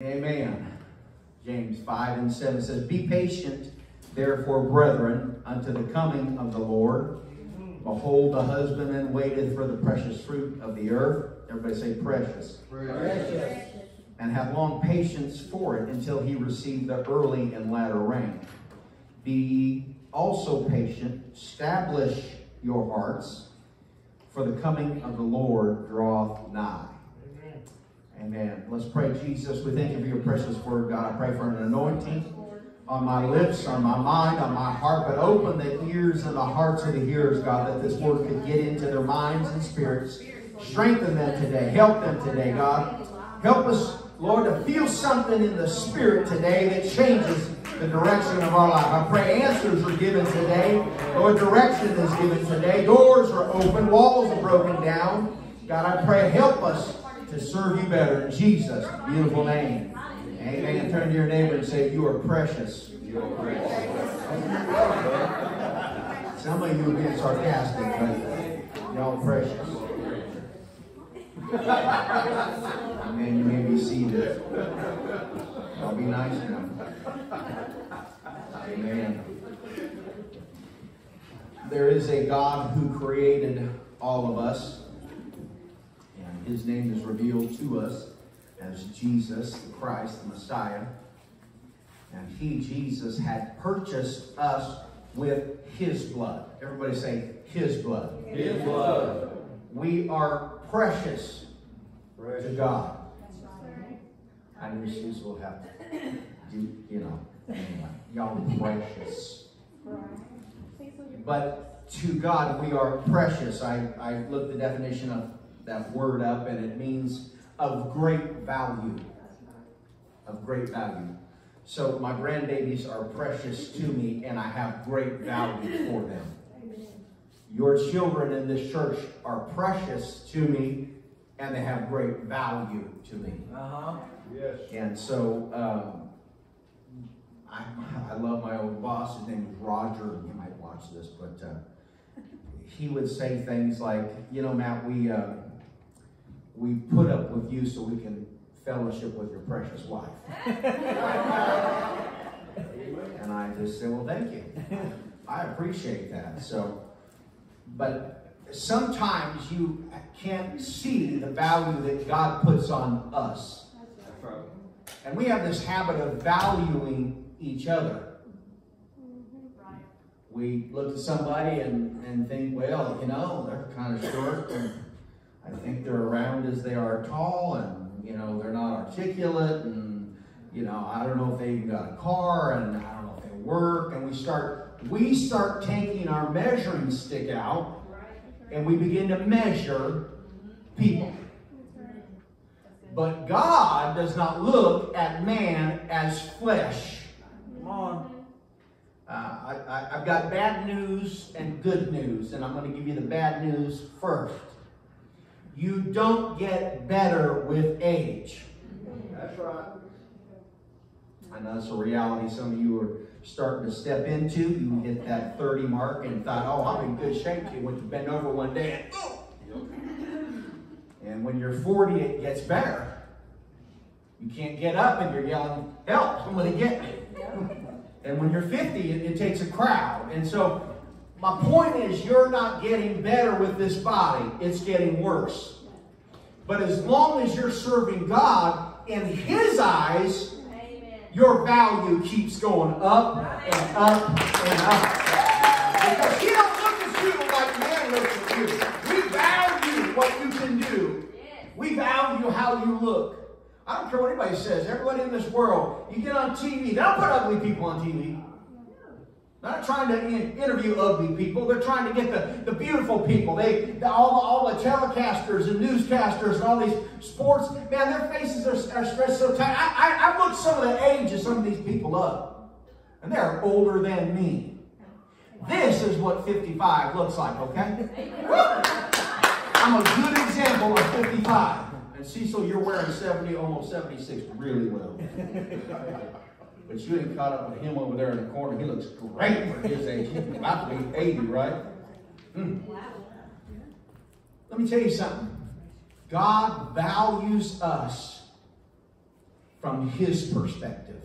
Amen. James 5 and 7 says, Be patient, therefore, brethren, unto the coming of the Lord. Behold, the husbandman waiteth for the precious fruit of the earth. Everybody say precious. Precious. And have long patience for it until he receive the early and latter rain. Be also patient, establish your hearts, for the coming of the Lord draweth nigh. Amen. Let's pray, Jesus. We thank you for your precious word, God. I pray for an anointing on my lips, on my mind, on my heart, but open the ears and the hearts of the hearers, God, that this word could get into their minds and spirits. Strengthen them today. Help them today, God. Help us, Lord, to feel something in the spirit today that changes the direction of our life. I pray answers are given today. Lord, direction is given today. Doors are open. Walls are broken down. God, I pray help us to serve you better in Jesus' beautiful name. Amen. Turn to your neighbor and say, You are precious. You are precious. Some of you are being sarcastic, but y'all precious. Amen. You may be seated. I'll be nice now. Amen. There is a God who created all of us. And his name is revealed to us as Jesus, the Christ, the Messiah. And he, Jesus, had purchased us with his blood. Everybody say, his blood. His blood. We are precious to Precious. God. I knew Susan will have to do, you know, anyway. Y'all are precious. But to God, we are precious. I, I looked the definition of that word up, and it means of great value. Of great value. So my grandbabies are precious to me, and I have great value for them. Your children in this church are precious to me, and they have great value to me. Uh-huh. Yes. And so um, I, I love my old boss. His name was Roger. You might watch this, but uh, he would say things like, "You know, Matt, we uh, we put up with you so we can fellowship with your precious wife." and I just said, "Well, thank you. I appreciate that." So, but sometimes you can't see the value that God puts on us. And we have this habit of valuing each other. We look at somebody and, and think, well, you know, they're kind of short, I think they're around as they are tall, and, you know, they're not articulate, and, you know, I don't know if they even got a car, and I don't know if they work, and we start, we start taking our measuring stick out, and we begin to measure people. But God does not look at man as flesh. Come on. Uh, I, I, I've got bad news and good news, and I'm going to give you the bad news first. You don't get better with age. That's right. I know that's a reality some of you are starting to step into. You hit that 30 mark and thought, oh, I'm in good shape. You went to bend over one day and, oh! And when you're 40, it gets better. You can't get up and you're yelling, help, somebody get me. And when you're 50, it, it takes a crowd. And so my point is you're not getting better with this body. It's getting worse. But as long as you're serving God, in His eyes, your value keeps going up and up and up. Because He don't look at you like man looks at you. We value what you can do. We value how you look. I don't care what anybody says. Everybody in this world, you get on TV. They don't put ugly people on TV. Not trying to in- interview ugly people. They're trying to get the, the beautiful people. They the, all, the, all the telecasters and newscasters and all these sports, man, their faces are, are stretched so tight. I, I, I've looked some of the age of some of these people up, and they're older than me. This is what 55 looks like, okay? I'm a good example of 55. And Cecil, you're wearing 70, almost 76 really well. But you ain't caught up with him over there in the corner. He looks great for his age. He's about to be 80, right? Hmm. Let me tell you something. God values us from his perspective.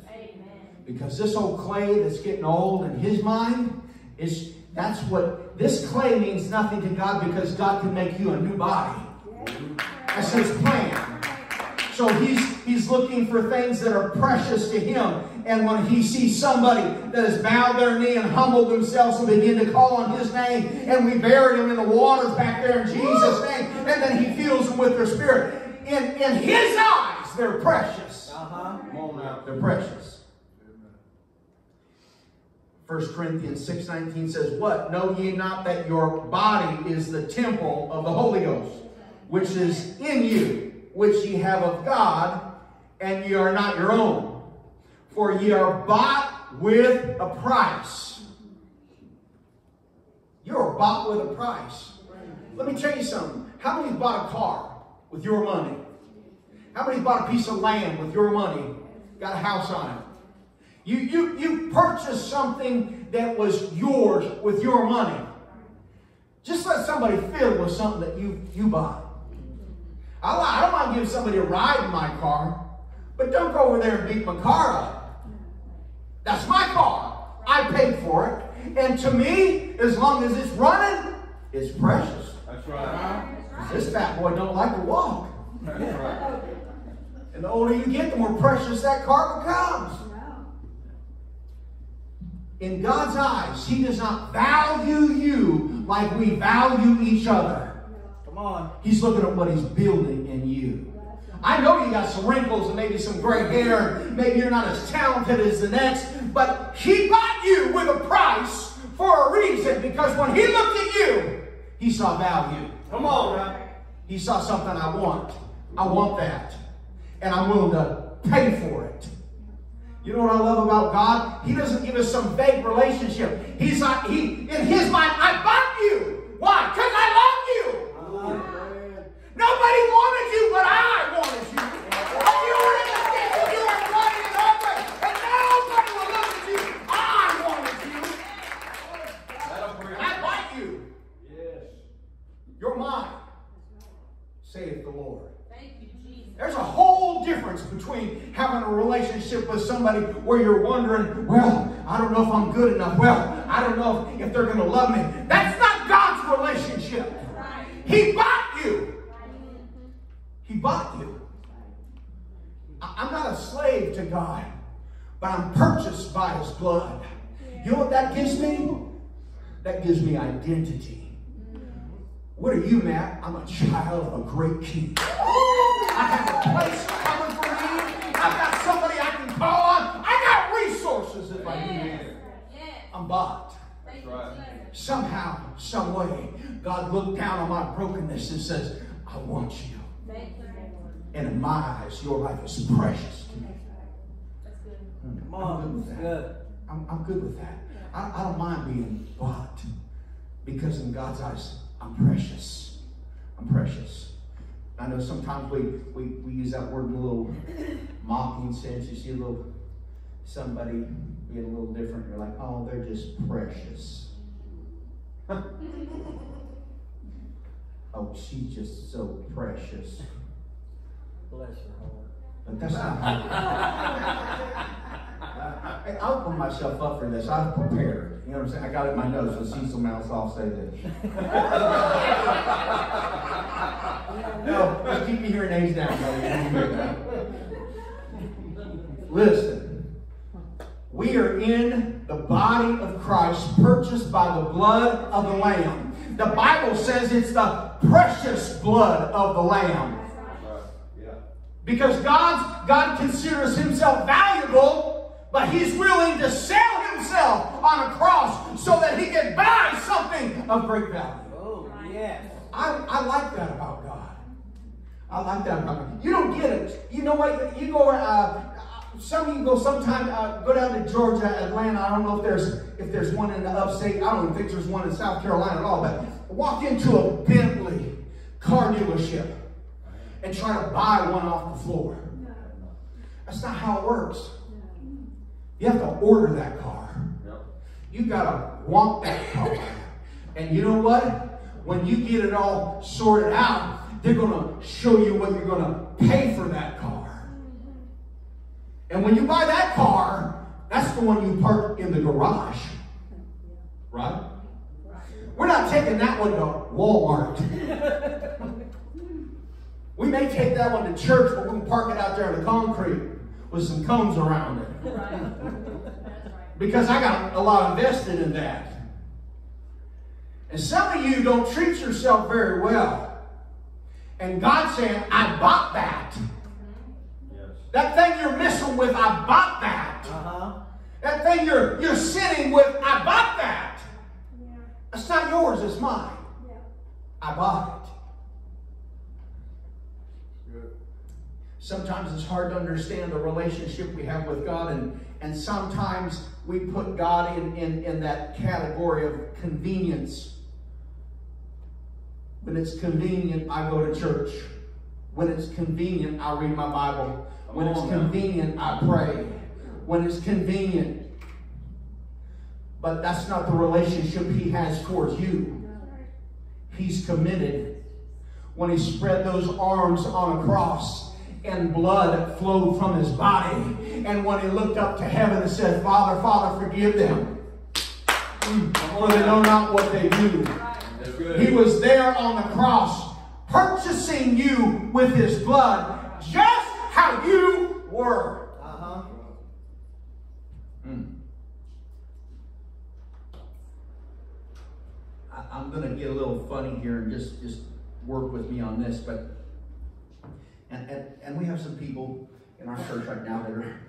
Because this old clay that's getting old in his mind is that's what this clay means nothing to God because God can make you a new body. That's his plan. So he's he's looking for things that are precious to him. And when he sees somebody that has bowed their knee and humbled themselves and begin to call on his name, and we bury them in the waters back there in Jesus' name, and then he fills them with their spirit. In, in his eyes, they're precious. Uh-huh. Come now. They're precious. 1 Corinthians 6.19 says, What? Know ye not that your body is the temple of the Holy Ghost, which is in you, which ye have of God, and ye are not your own. For ye are bought with a price. You're bought with a price. Let me tell you something. How many bought a car with your money? How many bought a piece of land with your money? Got a house on it. You, you, you purchased something that was yours with your money. Just let somebody fiddle with something that you, you bought. I, I don't mind giving somebody a ride in my car, but don't go over there and beat my car up. That's my car. I paid for it. And to me, as long as it's running, it's precious. That's right. This fat boy don't like to walk. That's right. And the older you get, the more precious that car becomes. In God's eyes, He does not value you like we value each other. On. He's looking at what He's building in you. I know you got some wrinkles and maybe some gray hair. Maybe you're not as talented as the next, but He bought you with a price for a reason because when He looked at you, He saw value. Come on. He saw something I want. I want that. And I'm willing to pay for it. You know what I love about God? He doesn't give us some vague relationship. He's not, he, in his mind, I bought you. Why? Because I love you. Man. Nobody wanted you, but I wanted you. When you were in the ditch, you were running and hungry, and nobody will look at you. I wanted you. That'll bring And I bought you. Yes. You're mine, saith the Lord. Thank you, Jesus. There's a whole difference between having a relationship with somebody where you're wondering, well, I don't know if I'm good enough. Well, I don't know if, if they're going to love me. That's not God's relationship. He bought you. He bought you. I'm not a slave to God, but I'm purchased by His blood. You know what that gives me? That gives me identity. What are you, Matt? I'm a child of a great king. I have a place coming for me. I've got somebody I can call on. I got resources if I need Yes. it. Yes. I'm bought. Thank That's you, right. Somehow, some way, God looked down on my brokenness and says, I want you. Thank you, Lord. And in my eyes, your life is precious to me. That's good. Hmm. Come I'm on. good with that. I'm, I'm good with that. I, I don't mind being bought because in God's eyes, I'm precious. I'm precious. I know sometimes we, we, we use that word in a little mocking sense. You see a little somebody being a little different. You're like, oh, they're just precious. oh, she's just so precious. Bless her heart. But that's not how. I, I open myself up for this. I'm prepared. You know what I'm saying? I got it in my notes. So Cecil Mouse, I'll say this. no, just keep me hearing names down, buddy. Listen, we are in the body of Christ, purchased by the blood of the Lamb. The Bible says it's the precious blood of the Lamb. Because God's, God considers himself valuable, but he's willing to sell himself on a cross so that he can buy something of great value. Oh, yes. I, I like that about God. I like that about God. You don't get it. You know what? You go, uh, some of you go sometime, uh, go down to Georgia, Atlanta. I don't know if there's if there's one in the upstate. I don't think there's one in South Carolina at all. But walk into a Bentley car dealership and try to buy one off the floor. That's not how it works. You have to order that car. You gotta want that car. And you know what? When you get it all sorted out, they're gonna show you what you're gonna pay for that car. And when you buy that car, that's the one you park in the garage. Right? We're not taking that one to Walmart. we may take that one to church, but we can park it out there in the concrete with some cones around it. Right. That's right. Because I got a lot invested in that. And some of you don't treat yourself very well. And God's saying, I bought that. Yes. That thing you're messing with, I bought that. Uh-huh. That thing you're, you're sinning with, I bought that. It's not yours, it's mine. I bought it. Good. Sometimes it's hard to understand the relationship we have with God, and, and sometimes we put God in, in, in that category of convenience. When it's convenient, I go to church. When it's convenient, I read my Bible. When it's Come on now. convenient, I pray. When it's convenient. But that's not the relationship He has towards you. He's committed. When He spread those arms on a cross and blood flowed from His body. And when He looked up to heaven and said, Father, Father, forgive them. For they know not what they do. He was there on the cross, purchasing you with his blood, just how you were. Uh-huh. I- I'm going to get a little funny here and just, just work with me on this, but and, and, and we have some people in our church right now that are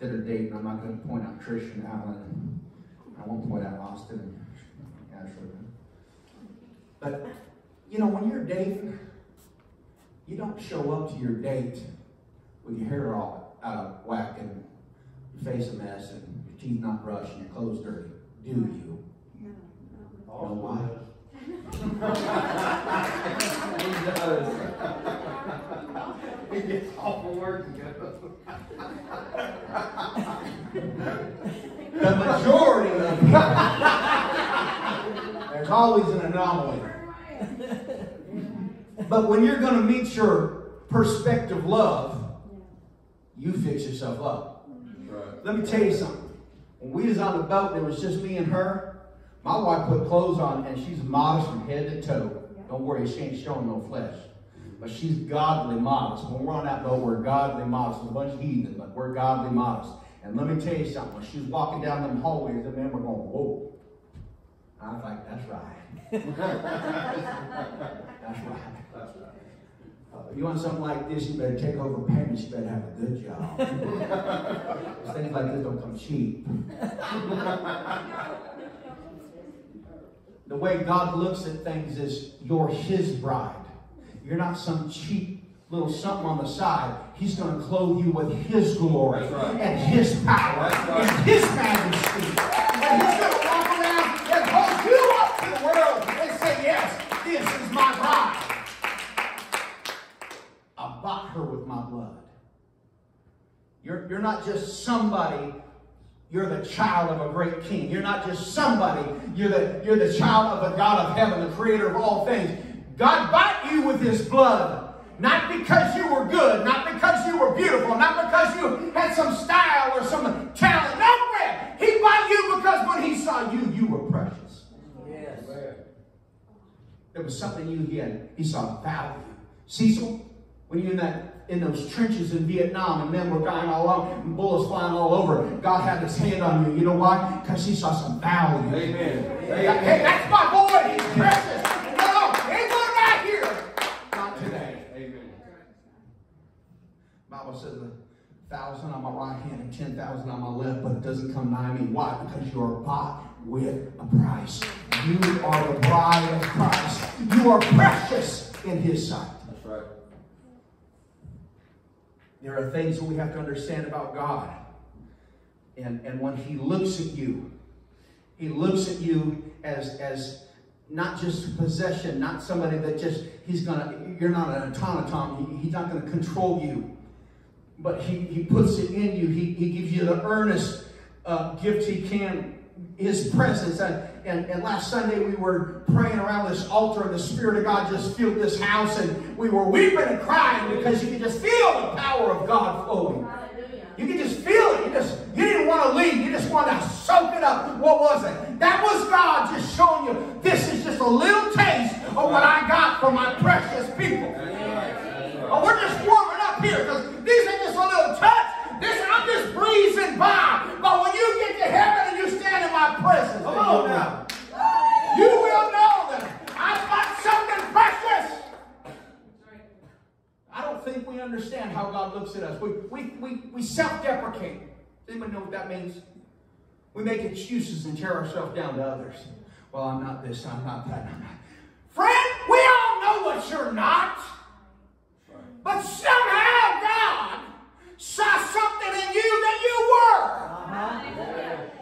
that are dating. I'm not going to point out Trish and Alan. I won't point out Austin and Ashley. But you know, when you're dating, you don't show up to your date with your hair all out of whack and your face a mess and your teeth not brushed and your clothes dirty, do you? All know why? He does. He gets awful of work and goes. The majority of people. There's always an anomaly. But when you're going to meet your perspective love, you fix yourself up. Right. Let me tell you something. When we was on the boat and it was just me and her, my wife put clothes on and she's modest from head to toe. Don't worry, she ain't showing no flesh. But she's godly modest. When we're on that boat, we're godly modest. We're a bunch of heathen, but we're godly modest. And let me tell you something. When she was walking down them hallways, the men were going, whoa. I was like, that's right. That's right. That's right. Uh, you want something like this, you better take over payments, you better have a good job. Things like this don't come cheap. The way God looks at things is you're His bride. You're not some cheap little something on the side. He's going to clothe you with His glory right. and His power right. and His majesty. Blood. You're, you're not just somebody, you're the child of a great king. You're not just somebody, you're the, you're the child of the God of heaven, the creator of all things. God bought you with his blood. Not because you were good, not because you were beautiful, not because you had some style or some talent. No, man. He bought you because when he saw you, you were precious. Yes. There was something you had. He saw value. Cecil, when you're in that in those trenches in Vietnam and men were dying all over and bullets flying all over, God had his hand on you. You know why? Because he saw some value. Amen. Hey, that's my boy. He's precious. No, ain't one right here. Not today. Amen. Bible says a thousand on my right hand and ten thousand on my left, but it doesn't come nigh me. Why? Because you are bought with a price. You are the bride of Christ. You are precious in His sight. That's right. There are things that we have to understand about God. And, and when He looks at you, He looks at you as, as not just possession, not somebody that just, He's gonna, you're not an automaton, he, He's not gonna control you. But He, he puts it in you, He, he gives you the earnest uh, gift He can, His presence. And, and, and last Sunday we were praying around this altar and the Spirit of God just filled this house and we were weeping and crying because you could just feel the power of God flowing. Hallelujah. You could just feel it. You just you didn't want to leave. You just wanted to soak it up. What was it? That was God just showing you this is just a little taste of what I got for my precious people. Oh, we're just warming up here because these are just a little touch. This I'm just breezing. Looks at us. We, we, we, we self-deprecate. Does anyone know what that means? We make excuses and tear ourselves down to others. Well, I'm not this, I'm not that, I'm not. Friend, we all know what you're not. But somehow God saw something in you that you were. Uh-huh.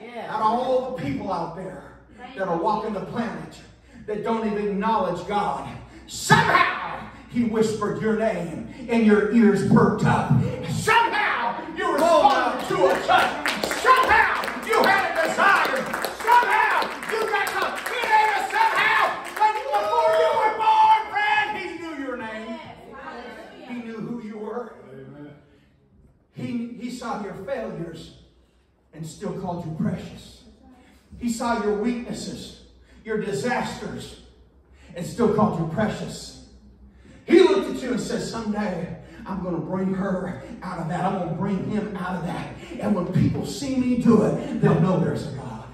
Yeah. Out of all the people out there that are walking the planet that don't even acknowledge God, somehow He whispered your name and your ears perked up. Somehow you responded to a touch. Somehow you had a desire. Somehow you got to. It ain't a somehow. When before you were born, friend, He knew your name. He knew who you were. He, he saw your failures and still called you precious. He saw your weaknesses, your disasters, and still called you precious. He looked at you and said, Someday I'm going to bring her out of that. I'm going to bring him out of that. And when people see me do it, they'll know there's a God.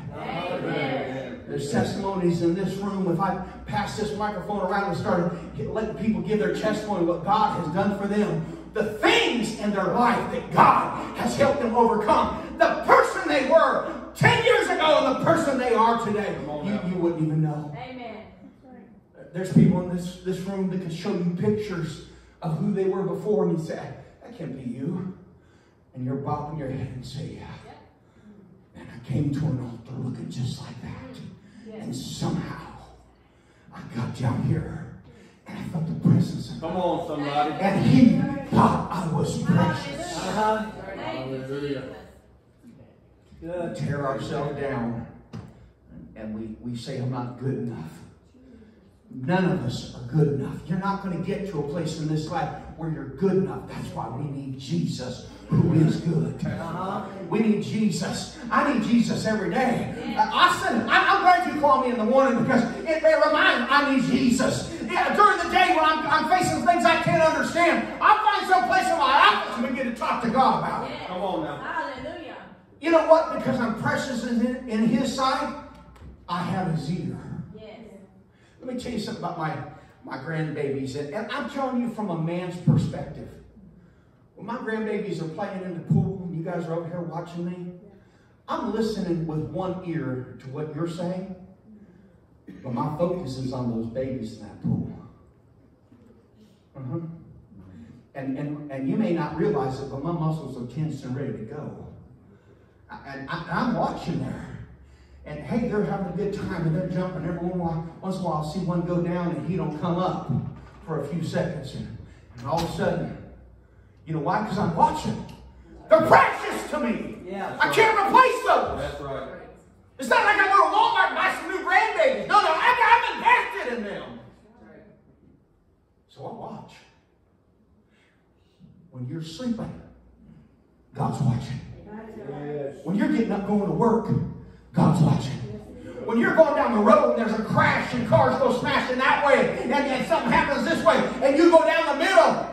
There's testimonies in this room. If I pass this microphone around and started letting people give their testimony what God has done for them, the things in their life that God has helped them overcome, the person they were 10 years ago and the person they are today, you, you wouldn't even know. Amen. There's people in this, this room that can show you pictures of who they were before, and you say, that can't be you. And you're bobbing your head and say, yeah. And I came to an altar looking just like that. And somehow I got down here and I felt the presence of God. Come on, somebody. And he thought I was precious. Uh-huh. Thank you, We Good. tear ourselves down and we, we say, I'm not good enough. None of us are good enough. You're not going to get to a place in this life where you're good enough. That's why we need Jesus, who is good. Uh-huh. We need Jesus. I need Jesus every day. Uh, Austin, I, I'm glad you called me in the morning because it may remind I need Jesus. Yeah, during the day when I'm, I'm facing things I can't understand, I'll find some place in my office and begin to talk to God about it. Come on now. Hallelujah. You know what? Because I'm precious in, in His sight, I have His ear. Let me tell you something about my, my grandbabies. And, and I'm telling you from a man's perspective. When my grandbabies are playing in the pool and you guys are over here watching me, I'm listening with one ear to what you're saying, but my focus is on those babies in that pool. Uh-huh. And, and, and you may not realize it, but my muscles are tense and ready to go. And I, I'm watching there. And hey, they're having a good time and they're jumping. Every one while, once in a while, I'll see one go down and he don't come up for a few seconds. And, and all of a sudden, you know why? Because I'm watching. They're precious to me. Yeah. I can't replace those. That's right. It's not like I go to Walmart and buy some new grandbabies. No, no, I, I'm invested in them. So I watch. When you're sleeping, God's watching. Yes. When you're getting up going to work, God's watching. When you're going down the road and there's a crash and cars go smashing that way and, and something happens this way and you go down the middle,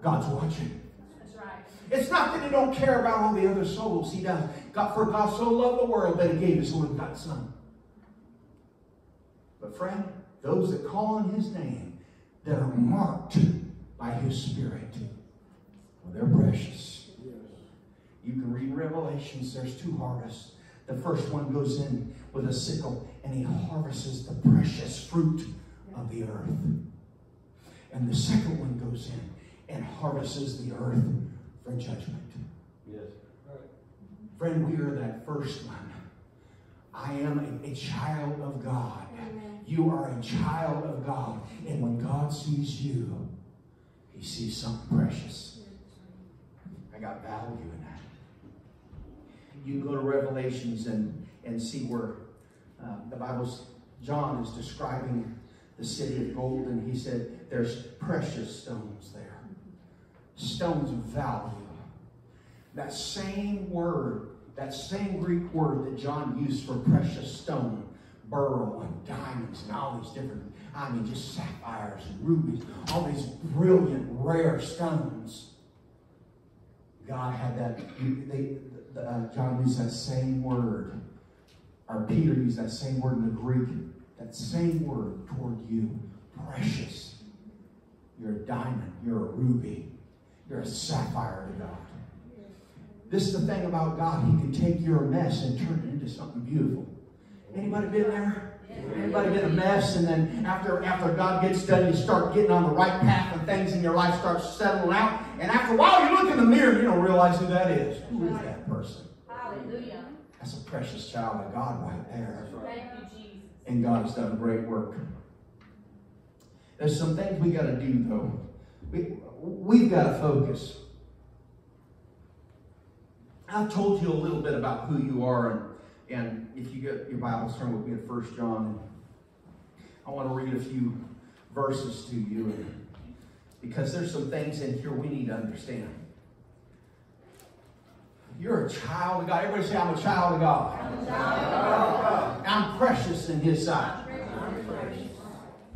God's watching. That's right. It's not that he don't care about all the other souls. He does. God, for God so loved the world that he gave his only begotten son. But friend, those that call on his name, that are marked by his spirit, well, they're precious. You can read Revelations, there's two harvests. The first one goes in with a sickle and he harvests the precious fruit of the earth. And the second one goes in and harvests the earth for judgment. Yes. Right. Friend, we are that first one. I am a, a child of God. You are a child of God. And when God sees you, he sees something precious. I got value in that. You can go to Revelations and, and see where uh, the Bible's, John is describing the city of gold, and he said there's precious stones there. Stones of value. That same word that same Greek word that John used for precious stone, beryl and diamonds and all these different, I mean, just sapphires and rubies, all these brilliant, rare stones. God had that, they, uh, John used that same word, or Peter used that same word in the Greek, that same word toward you, precious. You're a diamond, you're a ruby, you're a sapphire to God. This is the thing about God. He can take your mess and turn it into something beautiful. Anybody been there? Anybody been a mess and then after, after God gets done, you start getting on the right path and things in your life start settling out. And after a while, you look in the mirror and you don't realize who that is. Who is that person? Hallelujah. That's a precious child of God right there. Thank you, Jesus. And God has done great work. There's some things we got to do, though. We, we've got to focus. I've told you a little bit about who you are, and, and if you get your Bibles, turn with me to 1 John. I want to read a few verses to you because there's some things in here we need to understand. You're a child of God. Everybody say, I'm a child of God. I'm God. I'm precious in His sight.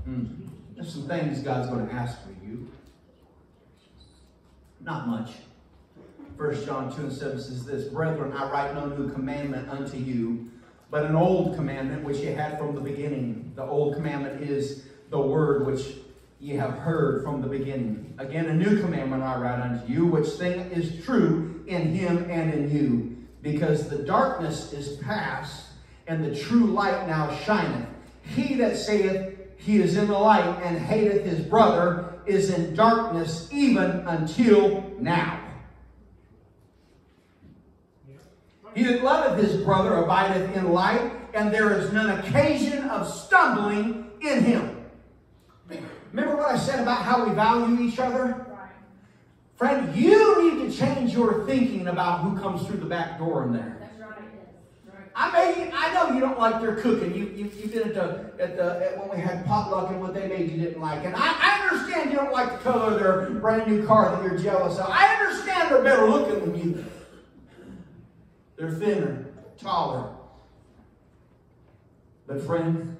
Hmm. There's some things God's going to ask for you. Not much. 1 John 2 and 7 says this, Brethren, I write no new commandment unto you, but an old commandment which ye had from the beginning. The old commandment is the word which ye have heard from the beginning. Again, a new commandment I write unto you, which thing is true in him and in you. Because the darkness is past, and the true light now shineth. He that saith he is in the light and hateth his brother is in darkness even until now. He that loveth his brother abideth in light, and there is none occasion of stumbling in him. Remember what I said about how we value each other? Friend, you need to change your thinking about who comes through the back door in there. That's right. Right. I may, I know you don't like their cooking. You, you, you did at the, at the, at when we had potluck and what they made you didn't like. And I, I understand you don't like the color of their brand new car that you're jealous of. I understand they're better looking than you. They're thinner, taller. But friend,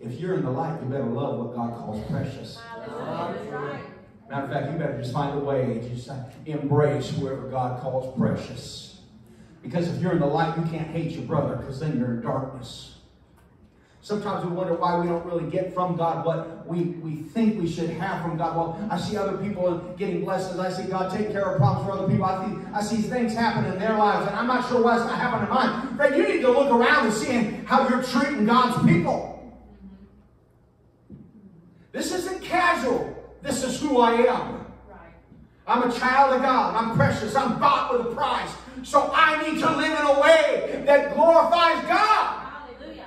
if you're in the light, you better love what God calls precious. Matter of fact, you better just find a way to just uh, embrace whoever God calls precious. Because if you're in the light, you can't hate your brother because then you're in darkness. Sometimes we wonder why we don't really get from God what we, we think we should have from God. Well, I see other people getting blessings. I see God take care of problems for other people. I see, I see things happen in their lives, and I'm not sure why it's not happening in mine. Friend, you need to look around and see how you're treating God's people. This isn't casual. This is who I am. Right. I'm a child of God. I'm precious. I'm bought with a price. So I need to live in a way that glorifies God. Hallelujah.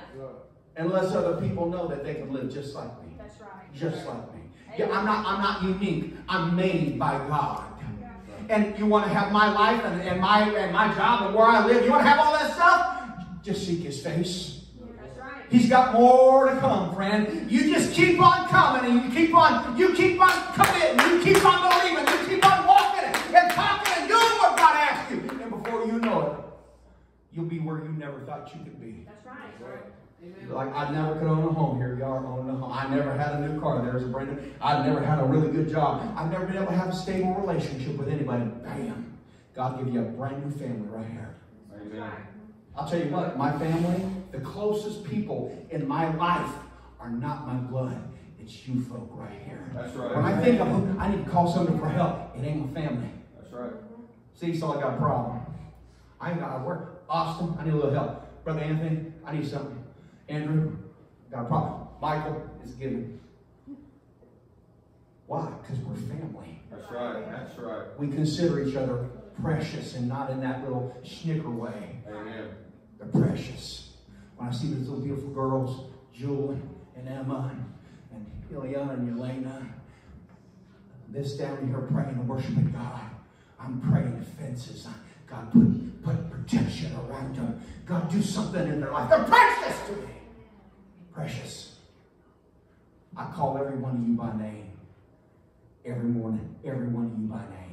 Unless other people know that they can live just like me. That's right. Just like me. Yeah, I'm not, I'm not unique. I'm made by God. And you want to have my life and, and my and my job and where I live. You want to have all that stuff? Just seek his face. That's right. He's got more to come, friend. You just keep on coming and you keep on, you keep on committing, you keep on believing, you keep on walking and talking and doing what God asked you. And before you know it, you'll be where you never thought you could be. That's right. Like I never could own a home. Here Y'all are owning a home. I never had a new car. There's a brand new. I've never had a really good job. I've never been able to have a stable relationship with anybody. Bam! God give you a brand new family right here. Amen. I'll tell you what, my family, the closest people in my life are not my blood. It's you folk right here. That's right. When I think of I need to call somebody for help. It ain't my family. That's right. See, so I got a problem. I ain't got to work. Austin, I need a little help. Brother Anthony, I need something. Andrew, got a problem. Michael is giving. Why? Because we're family. That's right. That's right. We consider each other precious and not in that little snicker way. Amen. They're precious. When I see these little beautiful girls, Julie and Emma and, and Ileana and Elena, this down here praying and worshiping God. I'm praying fences. God, put, put protection around them. God, do something in their life. They're precious to me. Precious. I call every one of you by name. Every morning, every one of you by name.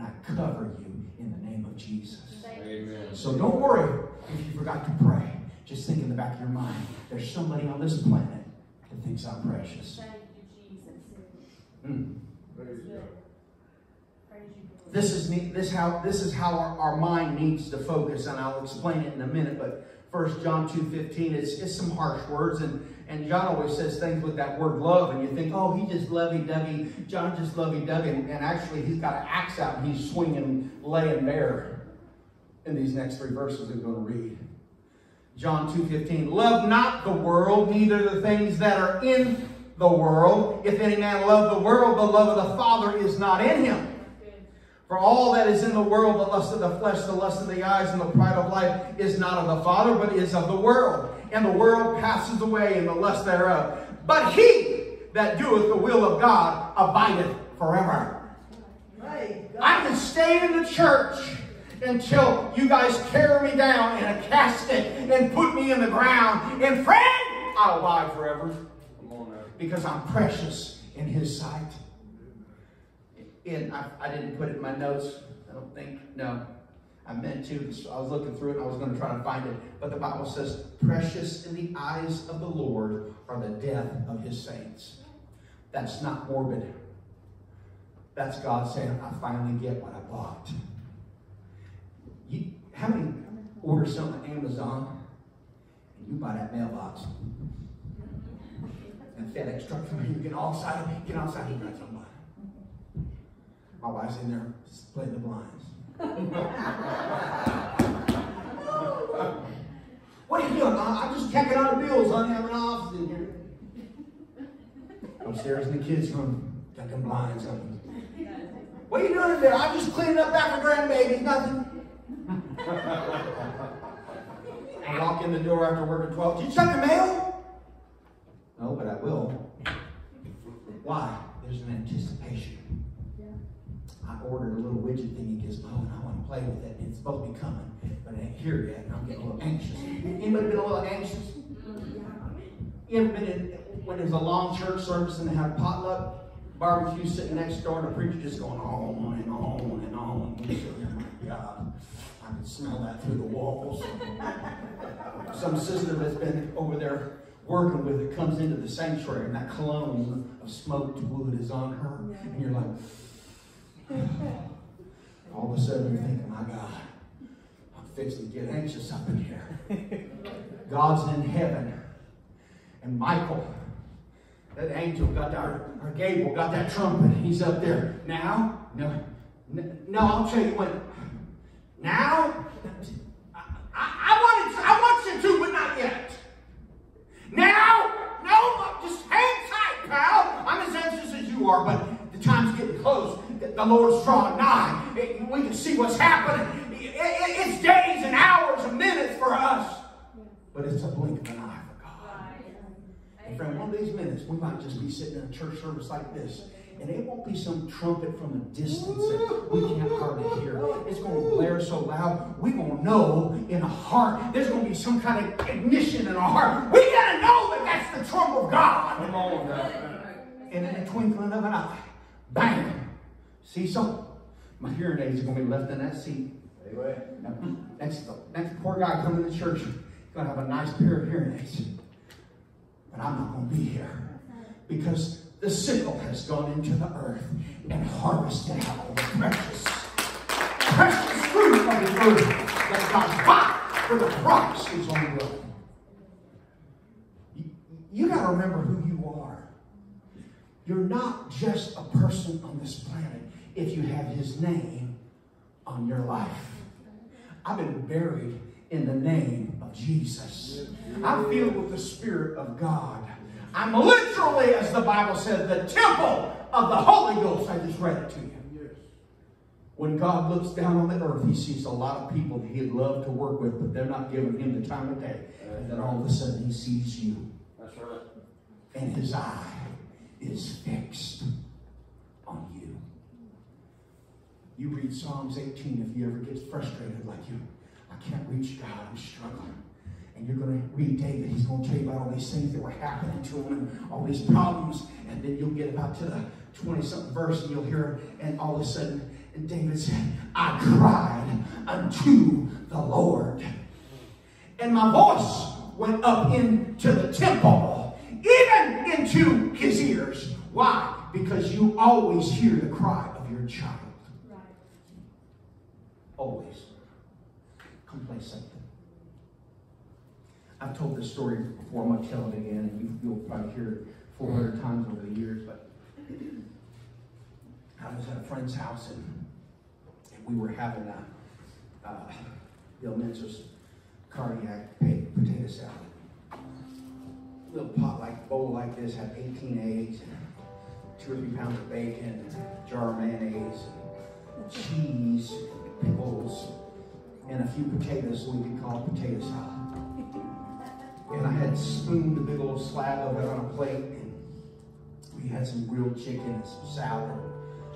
And I cover you in the name of Jesus. Amen. So don't worry if you forgot to pray. Just think in the back of your mind, there's somebody on this planet that thinks I'm precious. Thank you, Jesus. Mm. Praise you, This is ne- this how this is how our, our mind needs to focus, and I'll explain it in a minute. But first John two fifteen, it's it's some harsh words, and and John always says things with that word love, and you think, oh, he just lovey dovey. John just lovey dovey, and, and actually he's got an axe out and he's swinging, laying bare in these next three verses I'm going to read. John 2.15, Love not the world, neither the things that are in the world. If any man love the world, the love of the Father is not in him. For all that is in the world, the lust of the flesh, the lust of the eyes, and the pride of life, is not of the Father, but is of the world. And the world passes away, and the lust thereof. But he that doeth the will of God abideth forever. I can stay in the church until you guys carry me down in a casket and put me in the ground. And friend, I'll abide forever Come on now. because I'm precious in his sight. And I, I didn't put it in my notes. I don't think, no. I meant to. So I was looking through it and I was going to try to find it. But the Bible says, precious in the eyes of the Lord are the death of his saints. That's not morbid. That's God saying, I finally get what I bought. You, how many order something on Amazon and you buy that mailbox? And FedEx truck from you get all outside, get outside, you got somebody. My wife's in there splitting the blinds. what are you doing? I- I'm just checking on the bills, honey. I'm an office in here. Upstairs in the kids' room, them blinds open. What are you doing in there? I'm just cleaning up after grandbabies, nothing. I walk in the door after work at 12. Did you check the mail? No, but I will. Why? There's an anticipation. I ordered a little widget thingy gizmo oh, and I want to play with it. It's supposed to be coming, but it ain't here yet. And I'm getting a little anxious. Anybody been a little anxious? You ever been in, when there's a long church service and they have potluck barbecue sitting next door and the preacher just going on and on and on? And say, oh my God, I can smell that through the walls. Some sister that's been over there working with it comes into the sanctuary and that cologne of smoked wood is on her. And you're like, all of a sudden you're thinking, my God, I'm fixing to get anxious up in here. God's in heaven. And Michael, that angel got our, our Gabriel got that trumpet. He's up there. Now? No. No, I'll tell you when. Now? I, I, I wanted I want you to, but not yet. Now? No, just hang tight, pal. I'm as anxious as you are, but the time's getting close. The Lord's drawing nigh. It- we can see what's happening. It- it- it's days and hours and minutes for us. But it's a blink of an eye for God. And friend, one of these minutes, we might just be sitting in a church service like this, and it won't be some trumpet from a distance that we can't hardly hear. It's going to blare so loud, we're going to know in our heart. There's going to be some kind of ignition in our heart. We got to know that that's the trump of God. Come on now. And in the twinkling of an eye, bang. See something? My hearing aids are going to be left in that seat. Now, Next, next poor guy coming to church, he's going to have a nice pair of hearing aids. But I'm not going to be here because the sickle has gone into the earth and harvested out all the precious, precious fruit of the earth that God's bought for the price is on the road. You, you got to remember who you are. You're not just a person on this planet if you have his name on your life. I've been buried in the name of Jesus. I'm filled with the Spirit of God. I'm literally, as the Bible says, the temple of the Holy Ghost. I just read it to you. When God looks down on the earth, he sees a lot of people that he'd love to work with, but they're not giving him the time of day. And then all of a sudden he sees you, That's right. and his eye is fixed on you. You read Psalms 18 if you ever get frustrated like you, I can't reach God, I'm struggling. And you're going to read David, he's going to tell you about all these things that were happening to him and all these problems. And then you'll get about to the 20 something verse and you'll hear, and all of a sudden, And David said, I cried unto the Lord. And my voice went up into the temple, even into his ears. Why? Because you always hear the cry of your child. Always. Come play something. I've told this story before, I'm going to tell it again, and you, you'll probably hear it 400 times over the years, but I was at a friend's house, and, and we were having a, uh, Bill Menzel's cardiac potato salad. Little pot like bowl like this had 18 eggs, and two or three pounds of bacon, and a jar of mayonnaise, and cheese, pickles, and a few potatoes, we could call it potato salad. And I had spooned a big old slab of it on a plate, and we had some grilled chicken and some salad,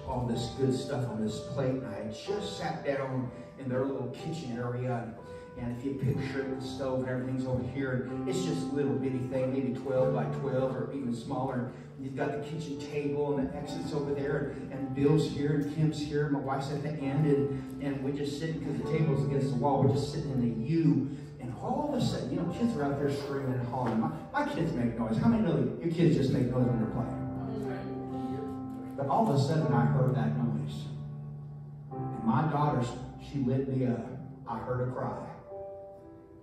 all this good stuff on this plate. And I had just sat down in their little kitchen area, and, and if you picture the stove and everything's over here, and it's just a little bitty thing, maybe 12 by 12 or even smaller. You've got the kitchen table and the exits over there, and, Bill's here, and Kim's here, my wife's at the end, and, and we're just sitting, because the table's against the wall, we're just sitting in a U, and all of a sudden, you know, kids are out there screaming and hollering. My, my kids make noise. How many know your kids just make noise when they're playing? But all of a sudden, I heard that noise. And my daughter, she lit me up. I heard her cry.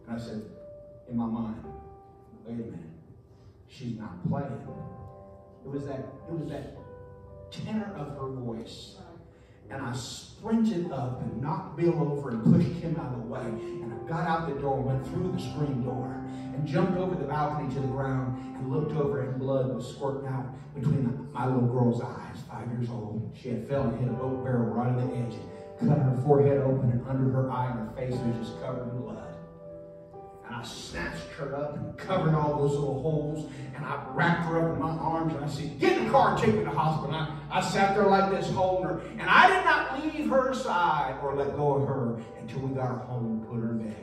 And I said, in my mind, wait a minute. She's not playing. It was that, it was that tenor of her voice. And I sprinted up and knocked Bill over and pushed him out of the way. And I got out the door and went through the screen door and jumped over the balcony to the ground and looked over and blood was squirting out between my little girl's eyes, five years old. She had fell and hit a boat barrel right on the edge, cut her forehead open and under her eye and her face was just covered in blood. And I snatched her up and covered all those little holes. And I wrapped her up in my arms. And I said, Get in the car and take me to the hospital. And I, I sat there like this, holding her. And I did not leave her side or let go of her until we got her home and put her in bed.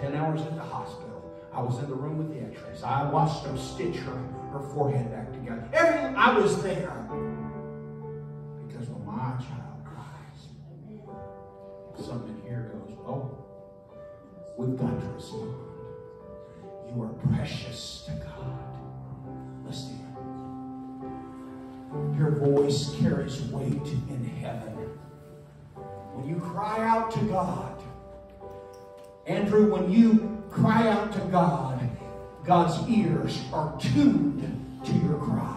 Ten hours at the hospital. I was in the room with the x-rays. I watched them stitch her, her forehead back together. Everything, I was there. Because when my child cries, something here goes, oh, we've got to respond. You are precious to God. Listen. Your voice carries weight in heaven. When you cry out to God, Andrew, when you cry out to God, God's ears are tuned to your cry.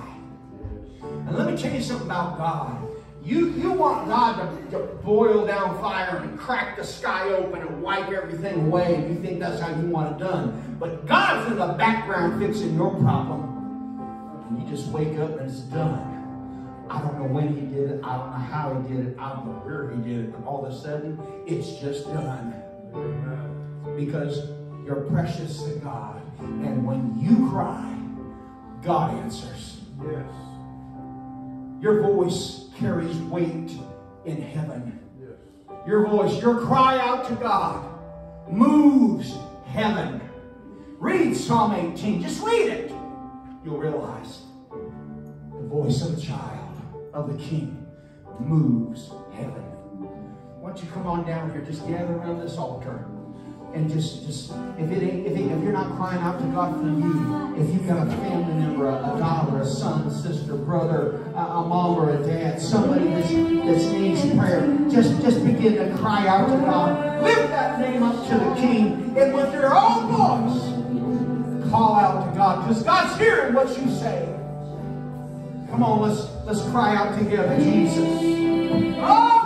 And let me tell you something about God. You, you want God to, to boil down fire and crack the sky open and wipe everything away, and you think that's how you want it done. But God's in the background fixing your problem. And you just wake up and it's done. I don't know when he did it. I don't know how he did it. I don't know where he did it. All of a sudden, it's just done. Because you're precious to God. And when you cry, God answers. Yes. Your voice carries weight in heaven. Yes. Your voice, your cry out to God moves heaven. Read Psalm 18. Just read it. You'll realize the voice of a child, of the king, moves heaven. Why don't you come on down here? Just gather around this altar. And just, just if it ain't, if, it, if you're not crying out to God for you, if you've got a family member, a, a daughter, a son, sister, brother, a, a mom or a dad, somebody that's, that needs prayer, just, just begin to cry out to God. Lift that name up to the King, and with your own voice, call out to God, because God's hearing what you say. Come on, let's let's cry out together, Jesus. Oh!